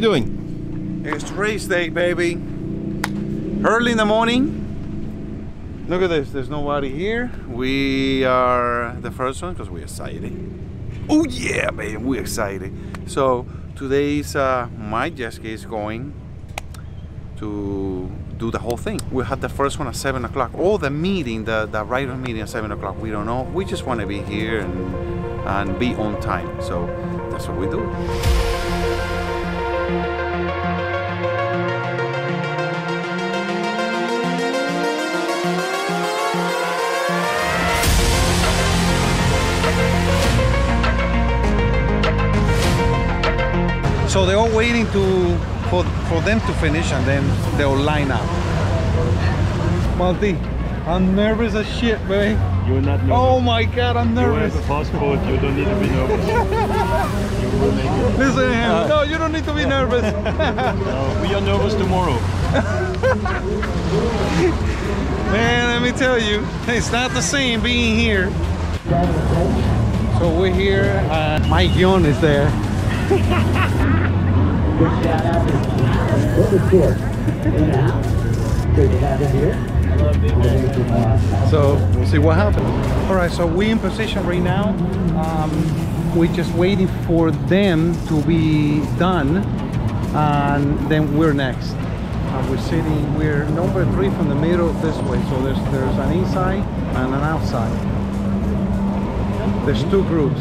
We doing? It's race day, baby. Early in the morning. Look at this. There's nobody here. We are the first one because we're excited. Oh yeah, baby, we're excited. So today's uh, my ski is going to do the whole thing. We had the first one at seven o'clock. All the meeting, the the rider meeting at seven o'clock. We don't know. We just want to be here and and be on time. So that's what we do. Waiting to for for them to finish and then they'll line up. Monty, I'm nervous as shit, baby. You're not nervous. Oh my god, I'm nervous. you have a passport, you don't need to be nervous. you will make it. Listen to him. No, you don't need to be nervous. No, we are nervous tomorrow. Man, let me tell you, it's not the same being here. So we're here. Uh, Mike Young is there. So we'll see what happens. All right, so we in position right now. Um, we're just waiting for them to be done, and then we're next. Uh, we're sitting. We're number three from the middle this way. So there's there's an inside and an outside. There's two groups.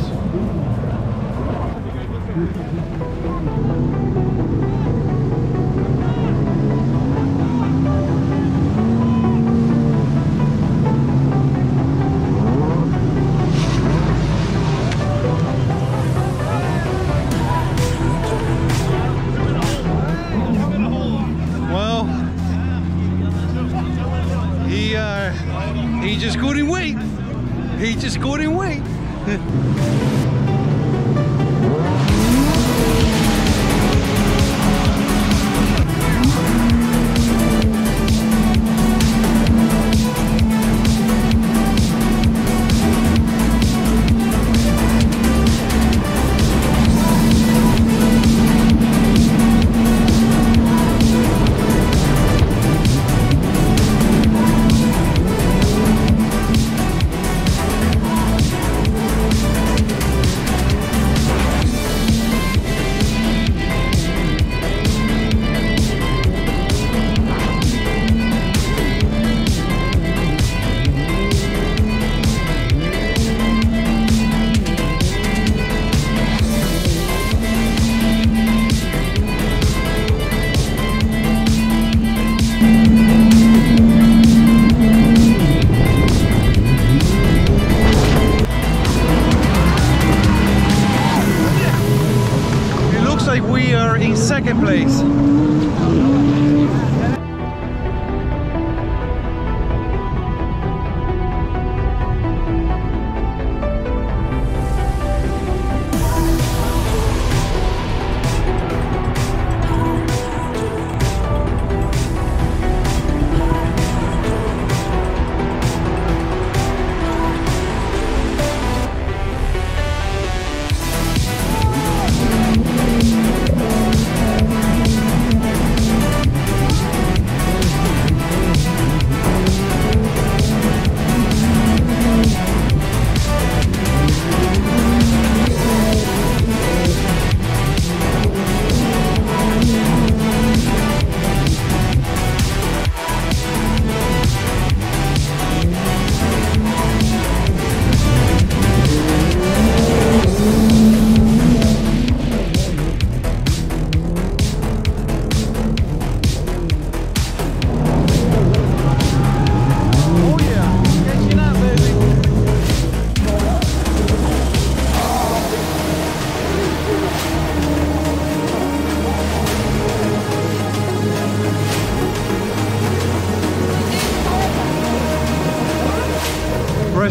Place.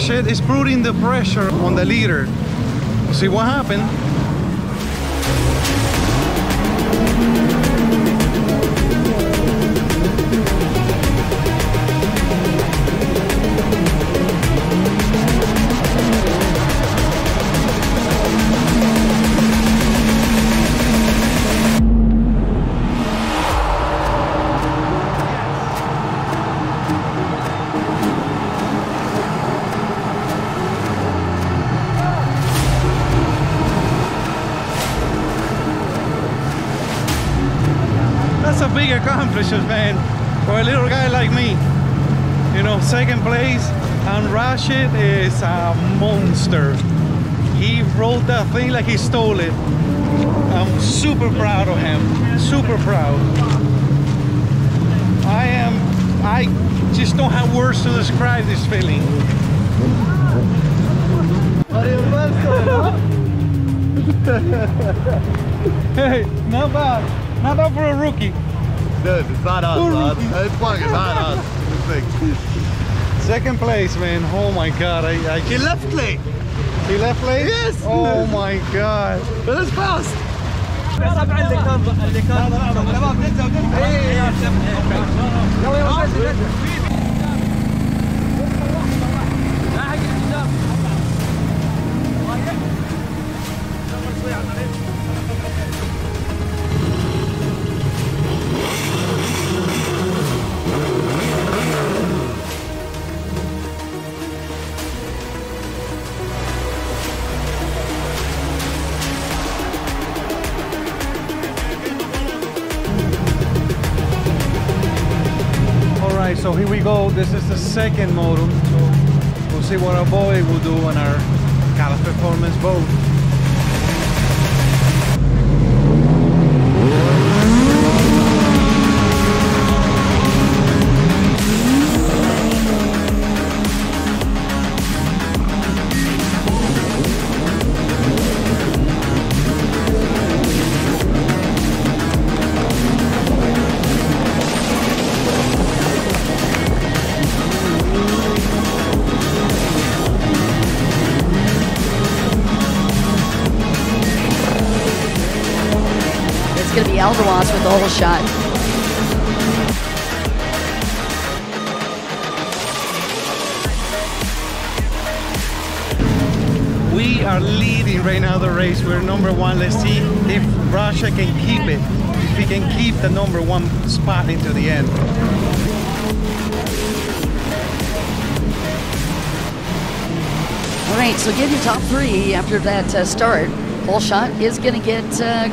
Rashed is putting the pressure on the leader. See what happened? Man, for a little guy like me. You know, second place, and Rashed is a monster. He rode that thing like he stole it. I'm super proud of him. Super proud. I am. I just don't have words to describe this feeling. hey, not bad. Not bad for a rookie. Dude, it's not us, Poor bud. It's fucking not us. It's like, Second place, man. Oh my god. I, I he left late. he left late? Yes. Oh my god. But it's fast. All second moto. So we'll see what our boy will do on our Calas Performance boat. Going to be Aldawas with the whole shot. We are leading right now the race. We're number one. Let's see if Rashed can keep it. If he can keep the number one spot into the end. All right, so give your top three after that uh, start. Whole shot is going to get uh,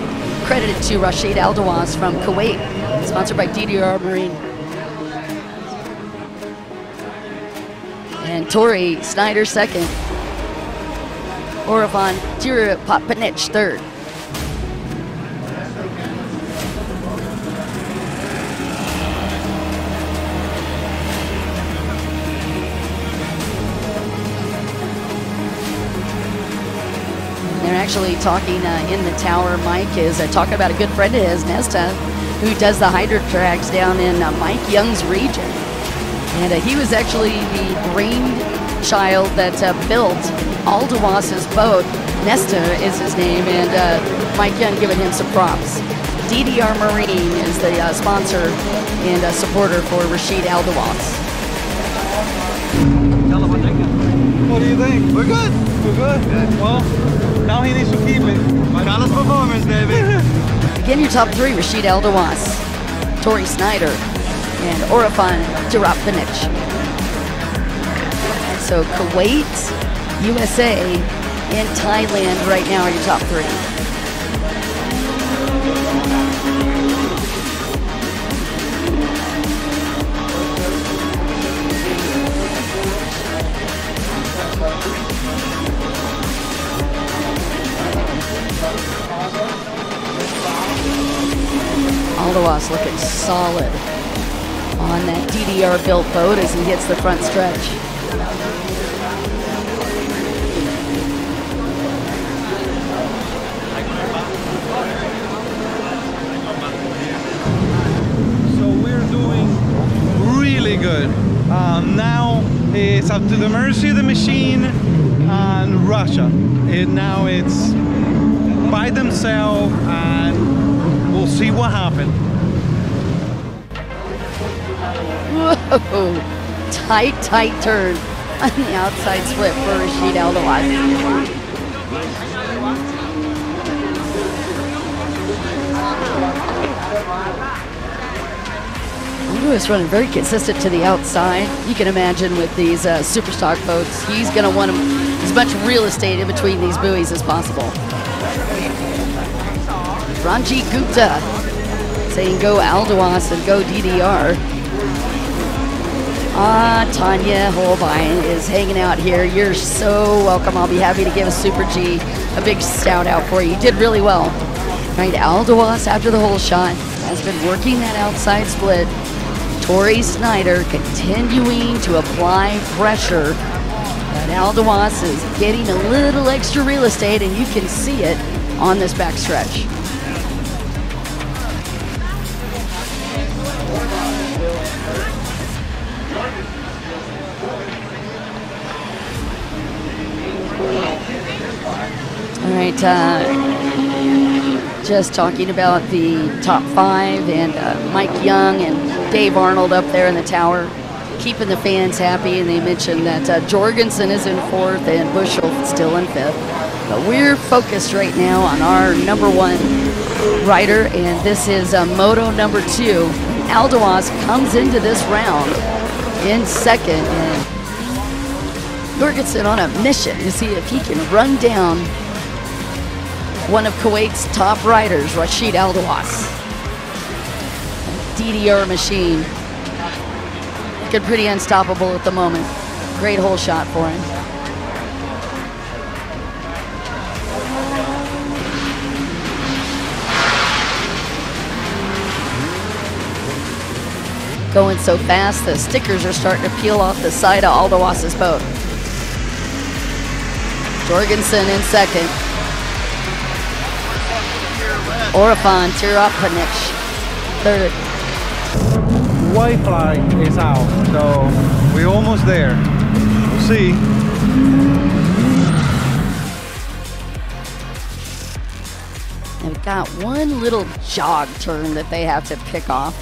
credited to Rashed Aldawas from Kuwait, sponsored by DDR Marine. And Tori Snyder second. Oravan Tirapapanic third. Actually talking uh, in the tower. Mike is uh, talking about a good friend of his, Nesta, who does the hydro tracks down in uh, Mike Young's region. And uh, he was actually the brainchild that uh, built Aldawas's boat. Nesta is his name, and uh, Mike Young giving him some props. DDR Marine is the sponsor and supporter for Rashed Aldawas. What do you think? We're good. We're good? Well, now he needs to keep it. Calas performance, baby. Again, your top three, Rashed Aldawas, Tori Snyder, and Orifan Tirapanic. So Kuwait, USA, and Thailand right now are your top three. Solid on that DDR built boat as he hits the front stretch. So we're doing really good. Um, now it's up to the mercy of the machine and Rashed. It, now it's by themselves and we'll see what happens. Whoa! Tight, tight turn on the outside slip for Rashed Aldawas. Lewis running very consistent to the outside. You can imagine with these uh, super stock boats, he's going to want as much real estate in between these buoys as possible. Ranjit Gupta saying go Aldawas and go DDR. Ah, Tanya Holbein is hanging out here. You're so welcome. I'll be happy to give a Super G a big shout out for you. You did really well. Right, Aldawas after the whole shot has been working that outside split. Tori Snyder continuing to apply pressure. But Aldawas is getting a little extra real estate, and you can see it on this backstretch. Right, uh, just talking about the top five and uh, Mike Young and Dave Arnold up there in the tower, keeping the fans happy. And they mentioned that uh, Jorgensen is in fourth and Bushel still in fifth. But we're focused right now on our number one rider, and this is uh, Moto number two. Aldawas comes into this round in second, and Jorgensen on a mission to see if he can run down one of Kuwait's top riders, Rashed Aldawas. DDR machine. Looking pretty unstoppable at the moment. Great hole shot for him. Going so fast, the stickers are starting to peel off the side of Aldawas's boat. Jorgensen in second. Orifan Tirapanic third. Flag is out, so we're almost there. We'll see. They've got one little jog turn that they have to pick off.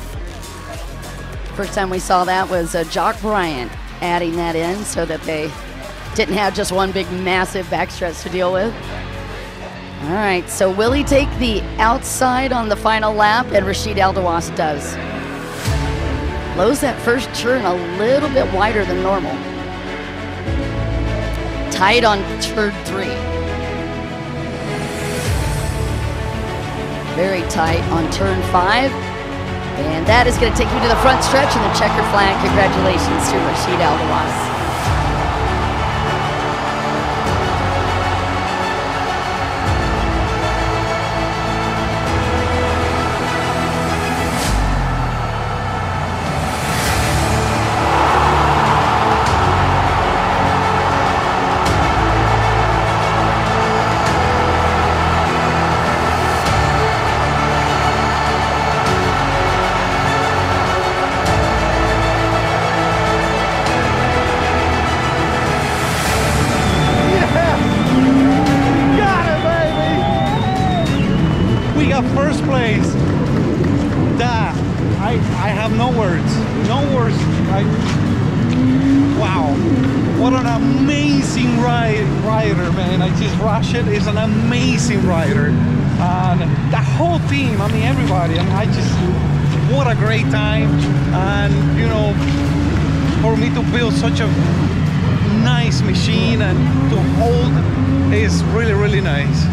First time we saw that was uh, Jock Bryant adding that in so that they didn't have just one big massive backstretch to deal with. All right, so will he take the outside on the final lap? And Rashed Aldawas does. Lows that first turn a little bit wider than normal. Tight on turn three. Very tight on turn five. And that is going to take you to the front stretch and the checker flag. Congratulations to Rashed Aldawas. Everybody. I mean I just what a great time. And you know, for me to build such a nice machine and to hold is really really nice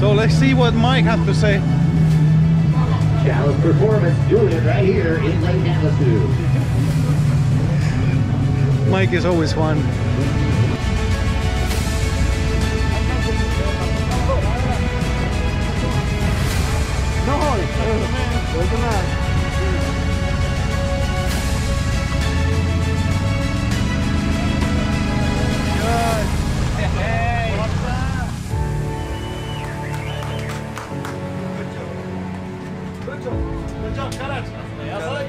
so let's see what mike has to say Calas Performance doing it right here in Lake Havasu. mike is always fun 월등한 그렇죠. 그렇죠. 잘하셨어요.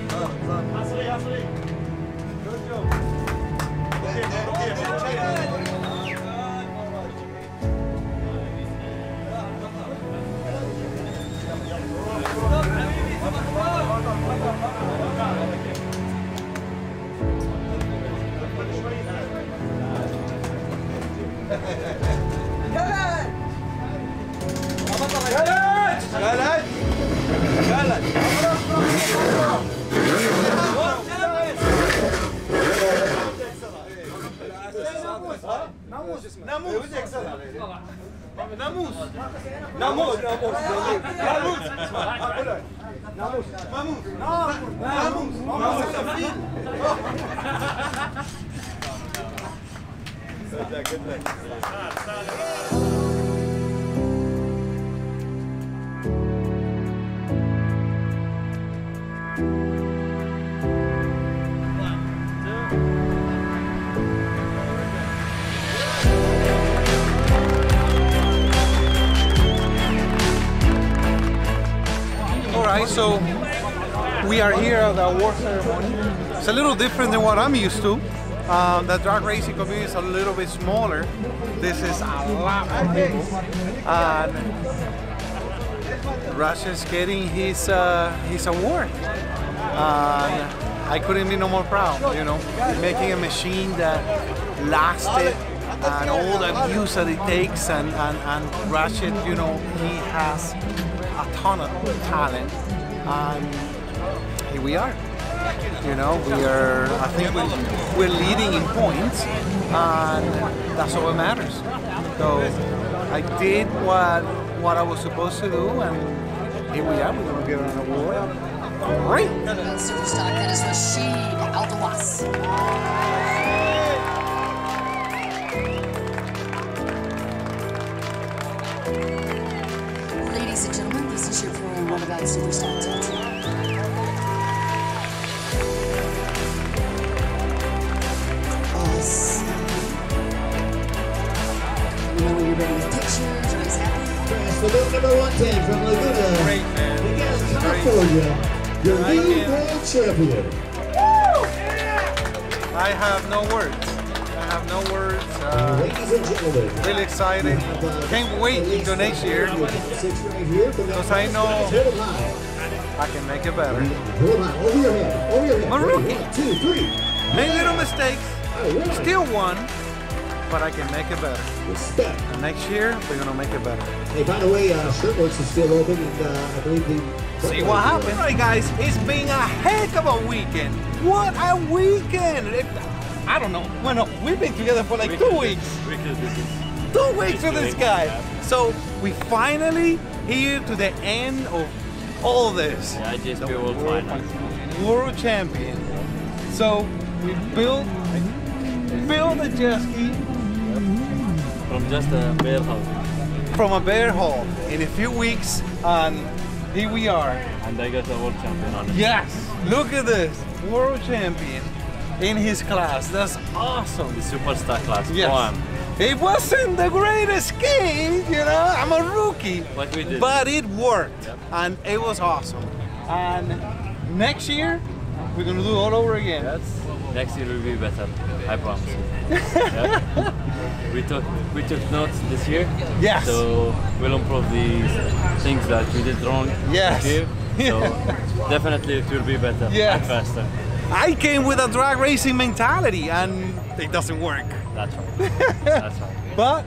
Non, non, non, non, non, non, non, non, non, non, non, non, non, non, non, so we are here at the award ceremony. It's a little different than what I'm used to. Um, the drag racing community is a little bit smaller. This is a lot of people. And Rush is getting his uh, his award. And I couldn't be no more proud, you know, making a machine that lasted and all the abuse that it takes and, and, and Ratchet, you know, he has a ton of talent and here we are. You know, we are, I think we, we're leading in points and that's all that matters. So I did what, what I was supposed to do and here we are, we're gonna get an award. Great! Superstock, that is Rashed Aldawas. Ladies and gentlemen, this is your pro and runabout Superstock happy? Press the boat number 110 from Laguna, Great, man. Miguel. California, your I new world champion. I have no words. I have no words. Uh, Ladies and gentlemen, really excited. Can't wait until next year. Six right here from Because I know- Hit him high. I can make it better. Hit him high. Over your head. Over your head. I'm a Ready? rookie. One, two, three. Made little mistakes, still won, but I can make it better. Respect. And next year, we're gonna make it better. Hey, by the way, uh, Shirtworks is still open, and uh, I believe the. See what happened. All right, guys, it's been a heck of a weekend. What a weekend! It- I don't know. Well, no, we've been together for like two weeks. Two weeks with this guy. So we finally here to the end of all this. Yeah, JSP World Finals. World champion. So we built built a jet ski From just a bare house. from a bare hall in a few weeks, and here we are. And I got a world champion on it. Yes, look at this, world champion in his class. That's awesome. The superstar class. Yes. One. It wasn't the greatest game, you know. I'm a rookie, But we did. but it worked, and it was awesome. And next year, we're gonna do it all over again. Next year will be better. I promise. Yeah. We took we took notes this year. Yes. So we'll improve these things that we did wrong Yes. this year. So definitely it will be better Yes. and faster. I came with a drag racing mentality, and it doesn't work. That's right. That's right. But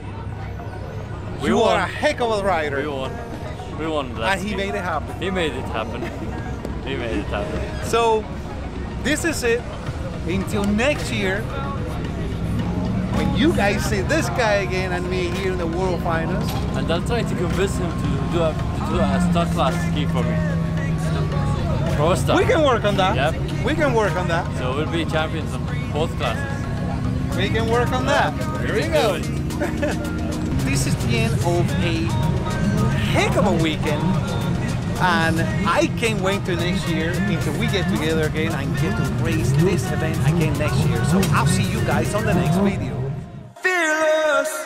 We you won. are a heck of a rider. We won. We won that. and he made it happen. He made it happen. he made it happen. So this is it. Until next year, when you guys see this guy again and me here in the World Finals, And I'll try to convince him to do a, to do a stock class ski for me. Pro stock. we can work on that. Yep. We can work on that. So we'll be champions on both classes. We can work on that. Here we go. This is the end of a heck of a weekend. And I can't wait to next year until we get together again and get to race this event again next year. So I'll see you guys on the next video. Fearless.